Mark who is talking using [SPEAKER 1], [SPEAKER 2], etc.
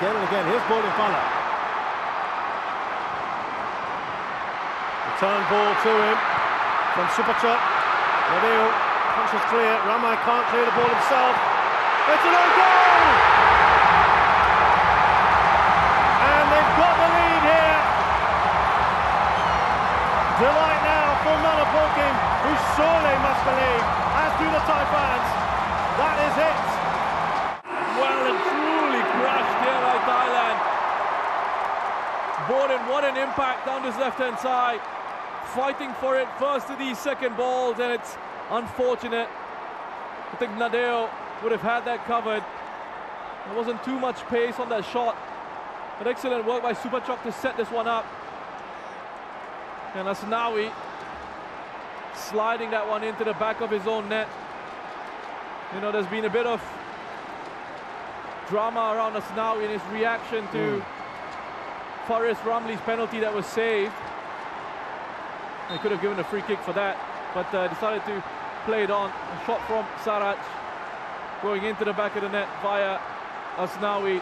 [SPEAKER 1] again and again. Here's ball in. Return ball to him from Supachok. Nadeo punches clear. Ramai can't clear the ball himself. It's an own goal! And they've got the lead here. Delight now for Mano Polking, who surely must believe, as do the Thai fans, that is it.
[SPEAKER 2] Well and truly crushed here by Thailand. Bordin, what an impact down his left-hand side. Fighting for it first to these second balls, and it's unfortunate. I think Nadeo would have had that covered. There wasn't too much pace on that shot. But excellent work by Supachok to set this one up. And Asnawi sliding that one into the back of his own net. You know, there's been a bit of drama around Asnawi in his reaction to mm. Faris Ramli's penalty that was saved. They could have given a free kick for that, but uh, decided to play it on. A shot from Sarach going into the back of the net via Asnawi.